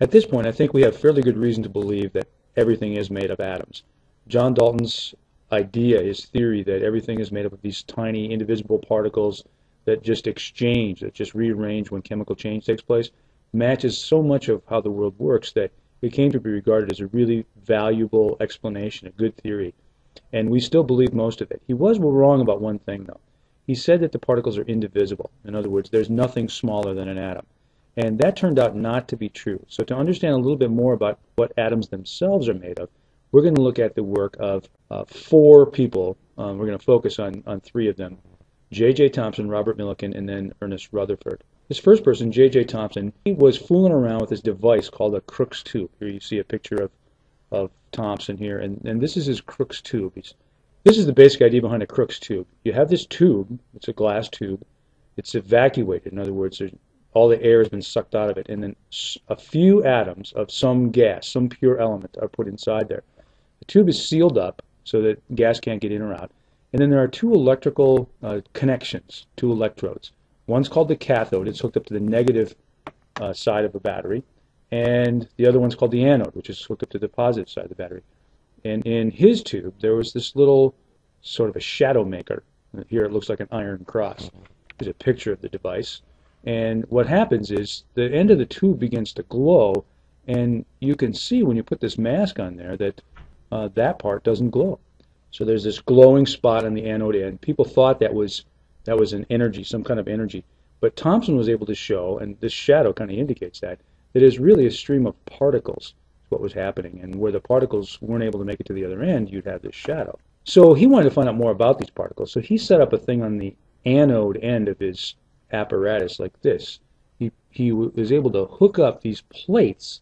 At this point, I think we have fairly good reason to believe that everything is made of atoms. John Dalton's idea, his theory that everything is made up of these tiny indivisible particles that just exchange, that just rearrange when chemical change takes place, matches so much of how the world works that it came to be regarded as a really valuable explanation, a good theory. And we still believe most of it. He was wrong about one thing, though. He said that the particles are indivisible. In other words, there's nothing smaller than an atom. And that turned out not to be true. So to understand a little bit more about what atoms themselves are made of, we're going to look at the work of uh, four people. Um, we're going to focus on, on three of them. J.J. Thomson, Robert Millikan, and then Ernest Rutherford. This first person, J.J. Thomson, he was fooling around with this device called a Crookes tube. Here you see a picture of, of Thomson here, and, and this is his Crookes tube. He's, this is the basic idea behind a Crookes tube. You have this tube, it's a glass tube, it's evacuated. In other words, all the air has been sucked out of it, and then a few atoms of some gas, some pure element, are put inside there. The tube is sealed up so that gas can't get in or out. And then there are two electrical uh, connections, two electrodes. One's called the cathode. It's hooked up to the negative uh, side of a battery. And the other one's called the anode, which is hooked up to the positive side of the battery. And in his tube, there was this little sort of a shadow maker. Here it looks like an iron cross. Here's a picture of the device. And what happens is the end of the tube begins to glow, and you can see when you put this mask on there that uh, that part doesn't glow. So there's this glowing spot on the anode end. People thought that was that was an energy, some kind of energy. But Thomson was able to show, and this shadow kind of indicates that, that it is really a stream of particles what was happening. And where the particles weren't able to make it to the other end, you'd have this shadow. So he wanted to find out more about these particles. So he set up a thing on the anode end of his apparatus like this. He, he was able to hook up these plates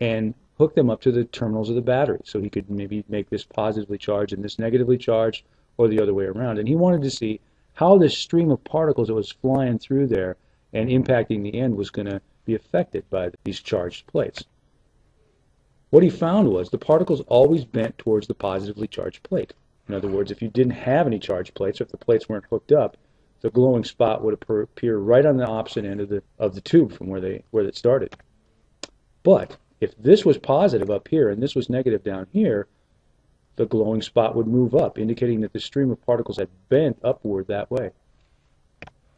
and hook them up to the terminals of the battery. So he could maybe make this positively charged and this negatively charged or the other way around. And he wanted to see how this stream of particles that was flying through there and impacting the end was going to be affected by these charged plates. What he found was the particles always bent towards the positively charged plate. In other words, if you didn't have any charged plates, or if the plates weren't hooked up, the glowing spot would appear right on the opposite end of the of the tube from where they where it started. But if this was positive up here and this was negative down here, the glowing spot would move up, indicating that the stream of particles had bent upward that way.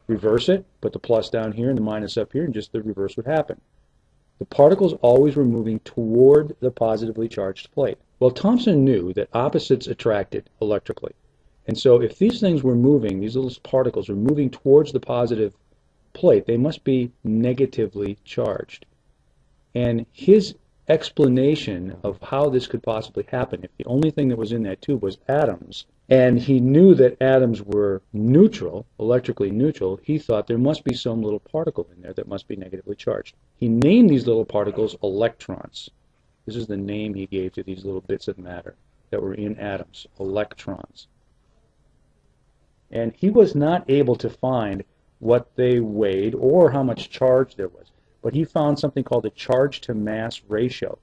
Reverse it, put the plus down here and the minus up here, and just the reverse would happen. The particles always were moving toward the positively charged plate. Well, Thomson knew that opposites attracted electrically. And so if these things were moving, these little particles were moving towards the positive plate, they must be negatively charged. And his explanation of how this could possibly happen, if the only thing that was in that tube was atoms, and he knew that atoms were neutral, electrically neutral, he thought there must be some little particle in there that must be negatively charged. He named these little particles electrons. This is the name he gave to these little bits of matter that were in atoms, electrons and he was not able to find what they weighed or how much charge there was. But he found something called the charge to mass ratio.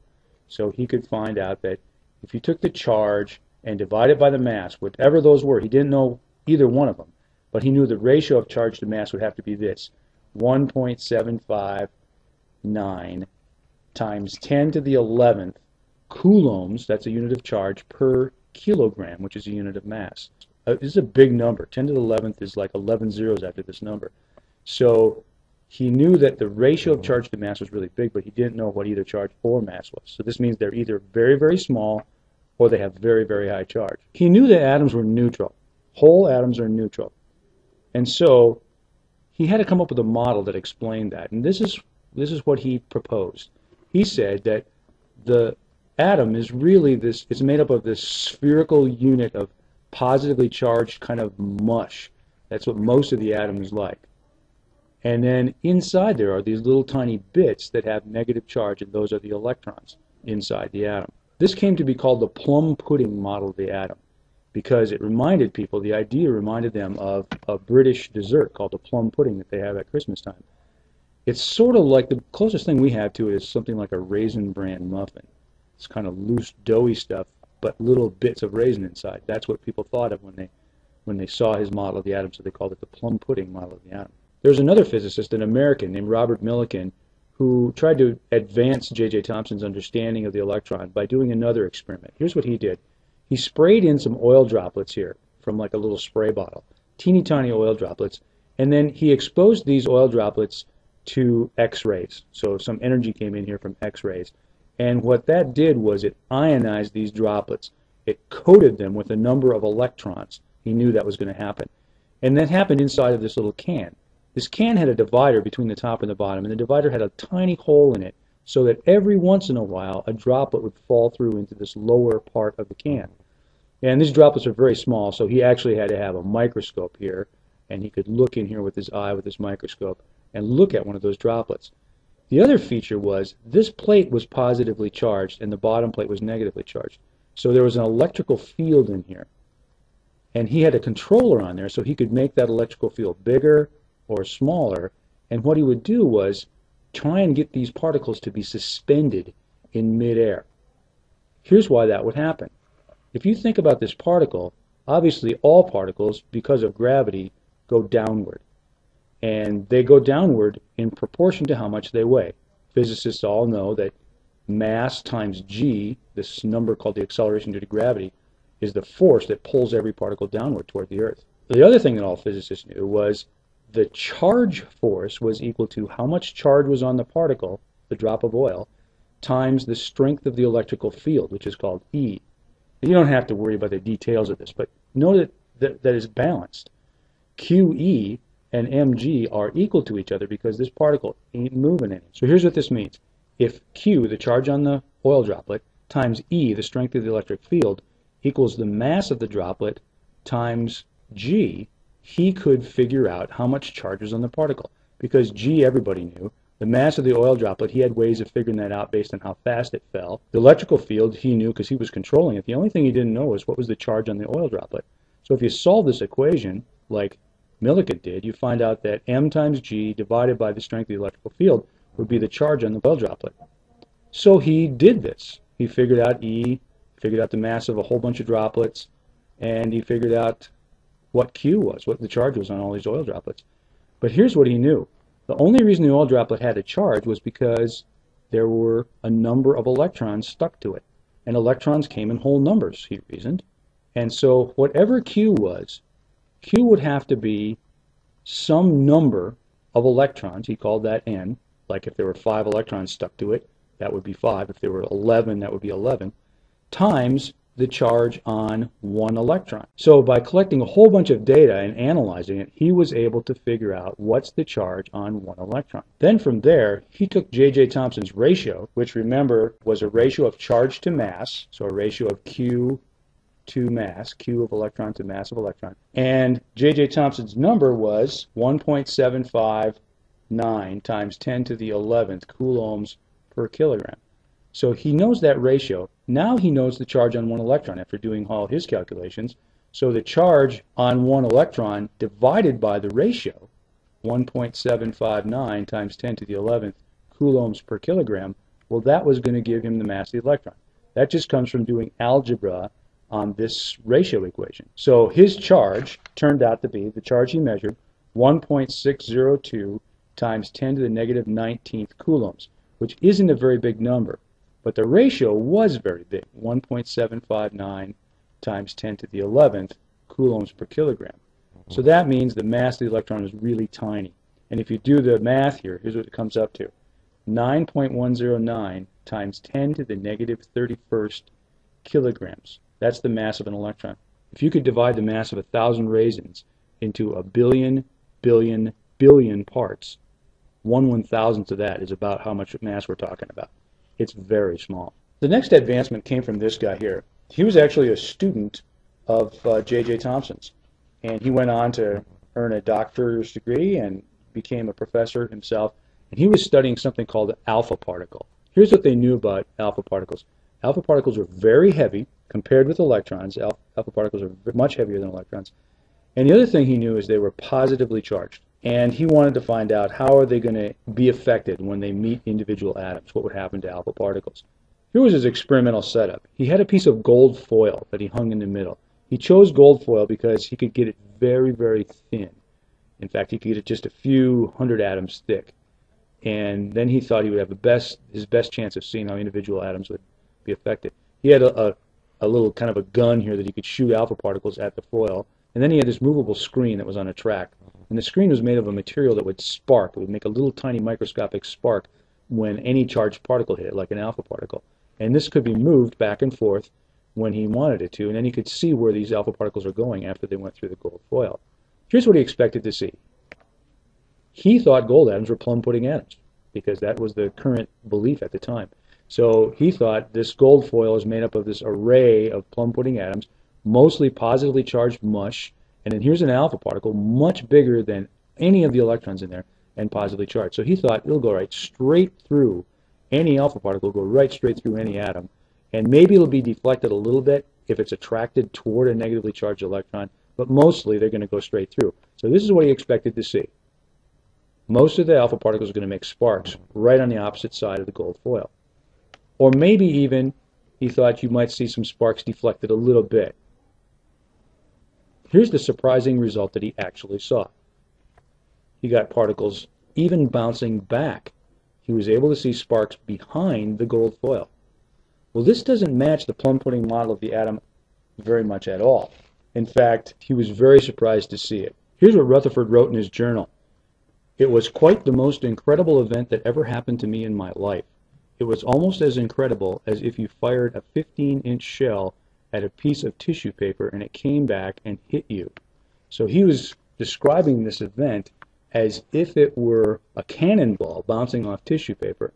So he could find out that if you took the charge and divided by the mass, whatever those were, he didn't know either one of them, but he knew the ratio of charge to mass would have to be this 1.759 times 10 to the 11th coulombs, that's a unit of charge, per kilogram, which is a unit of mass uh, this is a big number. 10 to the 11th is like 11 zeros after this number. So he knew that the ratio of charge to mass was really big, but he didn't know what either charge or mass was. So this means they're either very, very small or they have very, very high charge. He knew that atoms were neutral. Whole atoms are neutral. And so he had to come up with a model that explained that. And this is, this is what he proposed. He said that the atom is really this, it's made up of this spherical unit of positively charged kind of mush. That's what most of the atom is like. And then inside there are these little tiny bits that have negative charge, and those are the electrons inside the atom. This came to be called the plum pudding model of the atom because it reminded people, the idea reminded them of a British dessert called the plum pudding that they have at Christmas time. It's sort of like the closest thing we have to it is something like a raisin bran muffin. It's kind of loose, doughy stuff but little bits of raisin inside. That's what people thought of when they when they saw his model of the atom, so they called it the plum pudding model of the atom. There's another physicist, an American named Robert Millikan, who tried to advance J.J. Thomson's understanding of the electron by doing another experiment. Here's what he did. He sprayed in some oil droplets here from like a little spray bottle, teeny tiny oil droplets, and then he exposed these oil droplets to X-rays. So some energy came in here from X-rays. And what that did was it ionized these droplets. It coated them with a number of electrons. He knew that was going to happen. And that happened inside of this little can. This can had a divider between the top and the bottom, and the divider had a tiny hole in it so that every once in a while a droplet would fall through into this lower part of the can. And these droplets are very small, so he actually had to have a microscope here, and he could look in here with his eye with his microscope and look at one of those droplets. The other feature was this plate was positively charged and the bottom plate was negatively charged. So there was an electrical field in here. And he had a controller on there so he could make that electrical field bigger or smaller. And what he would do was try and get these particles to be suspended in midair. Here's why that would happen. If you think about this particle, obviously all particles, because of gravity, go downward. And they go downward in proportion to how much they weigh. Physicists all know that mass times g, this number called the acceleration due to gravity, is the force that pulls every particle downward toward the Earth. The other thing that all physicists knew was the charge force was equal to how much charge was on the particle, the drop of oil, times the strength of the electrical field, which is called E. You don't have to worry about the details of this, but know that that, that is balanced. QE and mg are equal to each other because this particle ain't moving any. So here's what this means. If Q, the charge on the oil droplet, times E, the strength of the electric field, equals the mass of the droplet times g, he could figure out how much charge was on the particle. Because g, everybody knew. The mass of the oil droplet, he had ways of figuring that out based on how fast it fell. The electrical field, he knew because he was controlling it. The only thing he didn't know was what was the charge on the oil droplet. So if you solve this equation, like Millikan did, you find out that m times g divided by the strength of the electrical field would be the charge on the oil droplet. So he did this. He figured out E, figured out the mass of a whole bunch of droplets, and he figured out what Q was, what the charge was on all these oil droplets. But here's what he knew. The only reason the oil droplet had a charge was because there were a number of electrons stuck to it. And electrons came in whole numbers, he reasoned. And so whatever Q was, Q would have to be some number of electrons, he called that N, like if there were 5 electrons stuck to it, that would be 5. If there were 11, that would be 11, times the charge on one electron. So by collecting a whole bunch of data and analyzing it, he was able to figure out what's the charge on one electron. Then from there, he took J.J. Thomson's ratio, which remember was a ratio of charge to mass, so a ratio of Q to mass, Q of electron to mass of electron. And J.J. Thomson's number was 1.759 times 10 to the 11th coulombs per kilogram. So he knows that ratio. Now he knows the charge on one electron after doing all his calculations. So the charge on one electron divided by the ratio, 1.759 times 10 to the 11th coulombs per kilogram, well, that was going to give him the mass of the electron. That just comes from doing algebra on this ratio equation. So his charge turned out to be, the charge he measured, 1.602 times 10 to the negative 19th coulombs, which isn't a very big number. But the ratio was very big, 1.759 times 10 to the 11th coulombs per kilogram. So that means the mass of the electron is really tiny. And if you do the math here, here's what it comes up to. 9.109 times 10 to the negative 31st kilograms. That's the mass of an electron. If you could divide the mass of a thousand raisins into a billion, billion, billion parts, one one thousandth of that is about how much mass we're talking about. It's very small. The next advancement came from this guy here. He was actually a student of J.J. Uh, Thomson's, and he went on to earn a doctor's degree and became a professor himself. And he was studying something called alpha particle. Here's what they knew about alpha particles. Alpha particles are very heavy compared with electrons. Alpha, alpha particles are much heavier than electrons. And the other thing he knew is they were positively charged. And he wanted to find out how are they going to be affected when they meet individual atoms. What would happen to alpha particles? Here was his experimental setup. He had a piece of gold foil that he hung in the middle. He chose gold foil because he could get it very, very thin. In fact, he could get it just a few hundred atoms thick. and then he thought he would have the best his best chance of seeing how individual atoms would be affected. He had a, a, a little kind of a gun here that he could shoot alpha particles at the foil, and then he had this movable screen that was on a track, and the screen was made of a material that would spark. It would make a little tiny microscopic spark when any charged particle hit it, like an alpha particle, and this could be moved back and forth when he wanted it to, and then he could see where these alpha particles are going after they went through the gold foil. Here's what he expected to see. He thought gold atoms were plum pudding atoms because that was the current belief at the time. So he thought this gold foil is made up of this array of plum pudding atoms, mostly positively charged mush, and then here's an alpha particle much bigger than any of the electrons in there and positively charged. So he thought it'll go right straight through any alpha particle, go right straight through any atom, and maybe it'll be deflected a little bit if it's attracted toward a negatively charged electron, but mostly they're going to go straight through. So this is what he expected to see most of the alpha particles are going to make sparks right on the opposite side of the gold foil. Or maybe even he thought you might see some sparks deflected a little bit. Here's the surprising result that he actually saw. He got particles even bouncing back. He was able to see sparks behind the gold foil. Well, this doesn't match the plum pudding model of the atom very much at all. In fact, he was very surprised to see it. Here's what Rutherford wrote in his journal. It was quite the most incredible event that ever happened to me in my life. It was almost as incredible as if you fired a 15 inch shell at a piece of tissue paper and it came back and hit you. So he was describing this event as if it were a cannonball bouncing off tissue paper.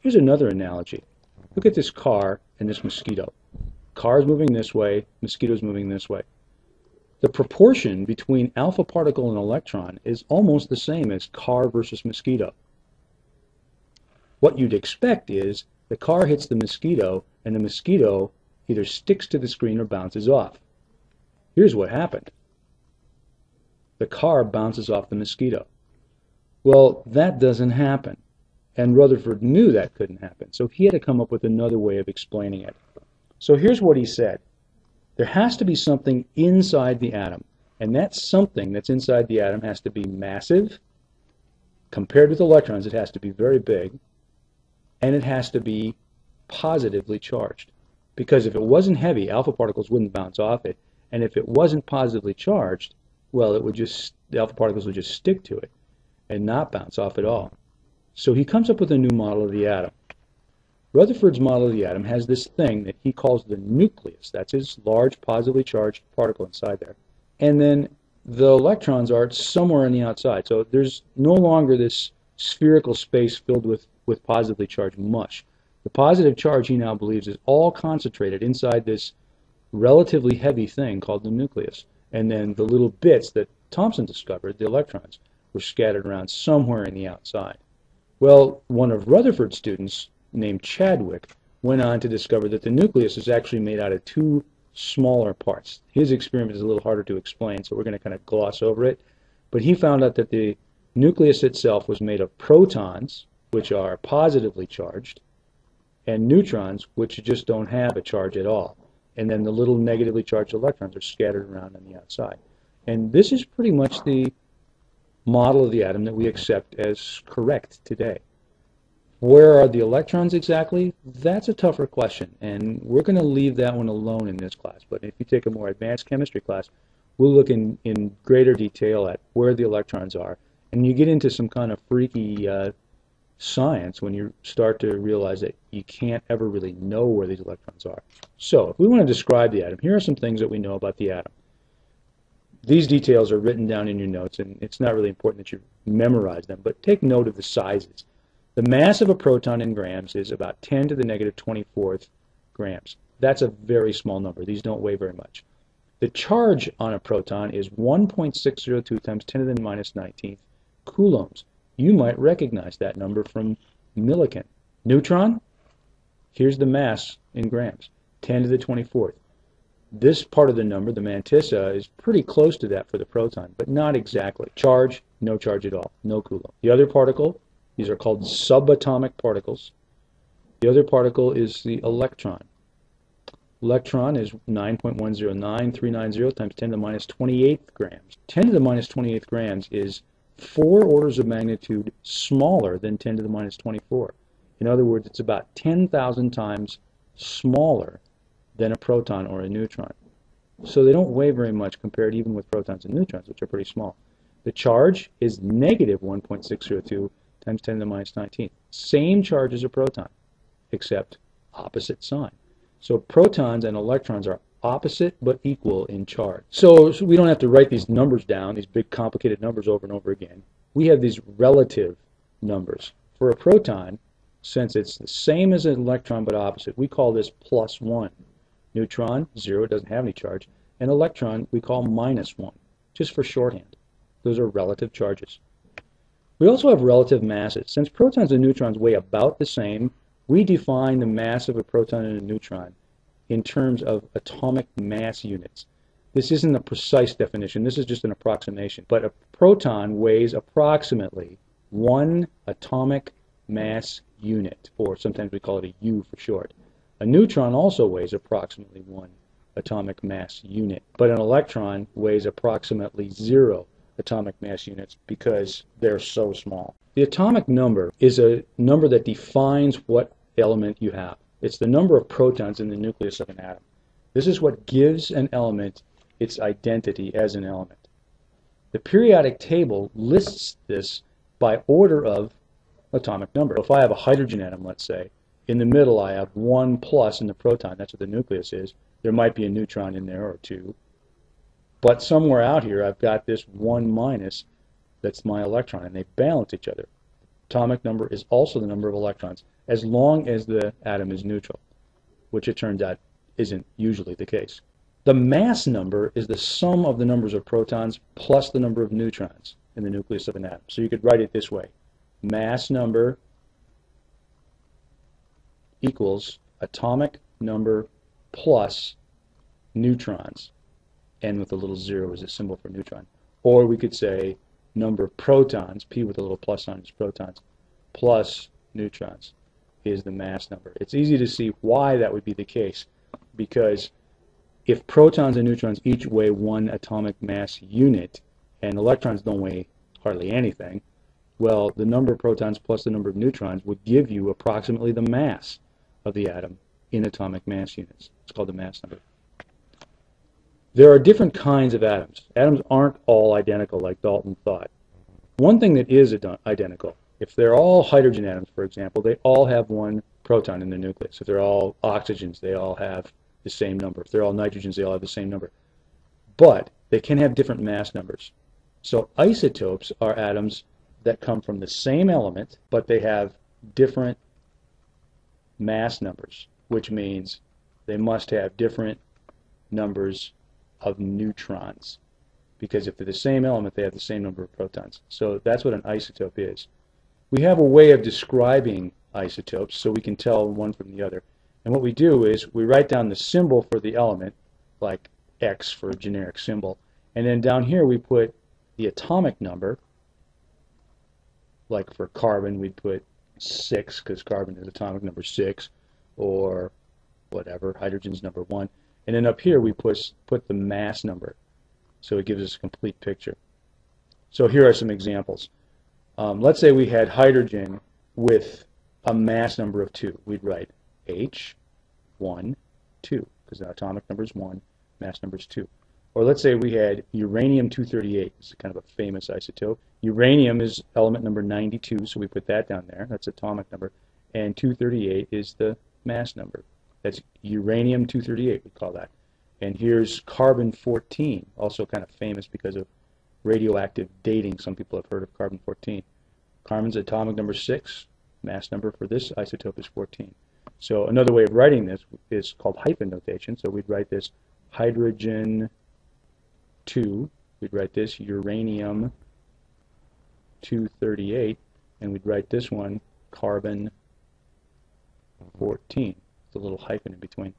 Here's another analogy. Look at this car and this mosquito. Car's moving this way, mosquito's moving this way the proportion between alpha particle and electron is almost the same as car versus mosquito. What you'd expect is the car hits the mosquito and the mosquito either sticks to the screen or bounces off. Here's what happened. The car bounces off the mosquito. Well, that doesn't happen. And Rutherford knew that couldn't happen, so he had to come up with another way of explaining it. So here's what he said. There has to be something inside the atom, and that something that's inside the atom has to be massive. Compared with electrons, it has to be very big, and it has to be positively charged. Because if it wasn't heavy, alpha particles wouldn't bounce off it, and if it wasn't positively charged, well, it would just the alpha particles would just stick to it and not bounce off at all. So he comes up with a new model of the atom. Rutherford's model of the atom has this thing that he calls the nucleus. That's his large positively charged particle inside there. And then the electrons are somewhere on the outside. So there's no longer this spherical space filled with, with positively charged mush. The positive charge, he now believes, is all concentrated inside this relatively heavy thing called the nucleus. And then the little bits that Thomson discovered, the electrons, were scattered around somewhere in the outside. Well, one of Rutherford's students named Chadwick went on to discover that the nucleus is actually made out of two smaller parts. His experiment is a little harder to explain, so we're going to kind of gloss over it. But he found out that the nucleus itself was made of protons, which are positively charged, and neutrons, which just don't have a charge at all. And then the little negatively charged electrons are scattered around on the outside. And this is pretty much the model of the atom that we accept as correct today. Where are the electrons exactly? That's a tougher question, and we're going to leave that one alone in this class. But if you take a more advanced chemistry class, we'll look in, in greater detail at where the electrons are. And you get into some kind of freaky uh, science when you start to realize that you can't ever really know where these electrons are. So if we want to describe the atom, here are some things that we know about the atom. These details are written down in your notes, and it's not really important that you memorize them, but take note of the sizes. The mass of a proton in grams is about 10 to the negative 24th grams. That's a very small number. These don't weigh very much. The charge on a proton is 1.602 times 10 to the minus 19th coulombs. You might recognize that number from Millikan. Neutron, here's the mass in grams, 10 to the 24th. This part of the number, the mantissa, is pretty close to that for the proton, but not exactly. Charge, no charge at all, no coulomb. The other particle, these are called subatomic particles. The other particle is the electron. Electron is 9.109390 times 10 to the minus 28th grams. 10 to the minus 28th grams is four orders of magnitude smaller than 10 to the minus 24. In other words, it's about 10,000 times smaller than a proton or a neutron. So they don't weigh very much compared even with protons and neutrons, which are pretty small. The charge is negative 1.602 times 10 to the minus 19. Same charge as a proton, except opposite sign. So protons and electrons are opposite but equal in charge. So, so, we don't have to write these numbers down, these big complicated numbers over and over again. We have these relative numbers. For a proton, since it's the same as an electron but opposite, we call this plus 1. Neutron, 0, doesn't have any charge. And electron, we call minus 1, just for shorthand. Those are relative charges. We also have relative masses. Since protons and neutrons weigh about the same, we define the mass of a proton and a neutron in terms of atomic mass units. This isn't a precise definition, this is just an approximation. But a proton weighs approximately one atomic mass unit, or sometimes we call it a U for short. A neutron also weighs approximately one atomic mass unit, but an electron weighs approximately zero atomic mass units because they're so small. The atomic number is a number that defines what element you have. It's the number of protons in the nucleus of an atom. This is what gives an element its identity as an element. The periodic table lists this by order of atomic number. If I have a hydrogen atom, let's say, in the middle I have 1 plus in the proton, that's what the nucleus is. There might be a neutron in there or two. But somewhere out here I've got this 1 minus that's my electron, and they balance each other. Atomic number is also the number of electrons as long as the atom is neutral, which it turns out isn't usually the case. The mass number is the sum of the numbers of protons plus the number of neutrons in the nucleus of an atom. So you could write it this way. Mass number equals atomic number plus neutrons. N with a little zero is a symbol for neutron. Or we could say number of protons, P with a little plus sign is protons, plus neutrons is the mass number. It's easy to see why that would be the case because if protons and neutrons each weigh one atomic mass unit and electrons don't weigh hardly anything, well, the number of protons plus the number of neutrons would give you approximately the mass of the atom in atomic mass units. It's called the mass number. There are different kinds of atoms. Atoms aren't all identical like Dalton thought. One thing that is identical if they're all hydrogen atoms, for example, they all have one proton in the nucleus. If they're all oxygens, they all have the same number. If they're all nitrogens, they all have the same number. But they can have different mass numbers. So isotopes are atoms that come from the same element, but they have different mass numbers, which means they must have different numbers of neutrons. Because if they're the same element, they have the same number of protons. So that's what an isotope is. We have a way of describing isotopes so we can tell one from the other. And what we do is we write down the symbol for the element, like X for a generic symbol, and then down here we put the atomic number, like for carbon we'd put 6 because carbon is atomic number 6, or whatever, hydrogen's number 1. And then up here we put, put the mass number, so it gives us a complete picture. So here are some examples. Um, let's say we had hydrogen with a mass number of 2. We'd write H, 1, 2, because the atomic number is 1, mass number is 2. Or let's say we had uranium-238. This is kind of a famous isotope. Uranium is element number 92, so we put that down there. That's atomic number. And 238 is the mass number. That's uranium-238, we call that. And here's carbon-14, also kind of famous because of radioactive dating. Some people have heard of carbon-14. Carbon's atomic number 6. Mass number for this isotope is 14. So another way of writing this is called hyphen notation. So we'd write this hydrogen 2. We'd write this uranium 238. And we'd write this one carbon 14. A little hyphen in between.